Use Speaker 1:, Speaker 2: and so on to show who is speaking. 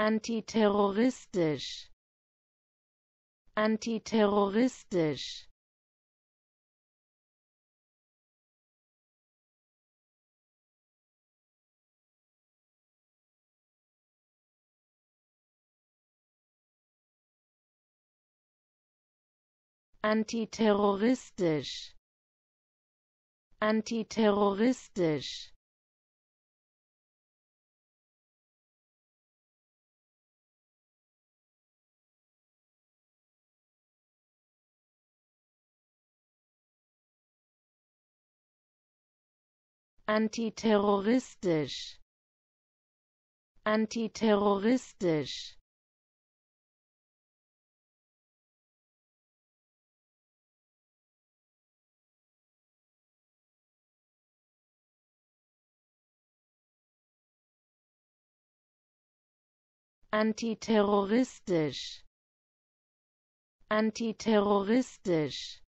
Speaker 1: antiterroristisch. Antiterroristisch. Antiterroristisch. Antiterroristisch antiterroristisch. Antiterroristisch. Antiterroristisch. Antiterroristisch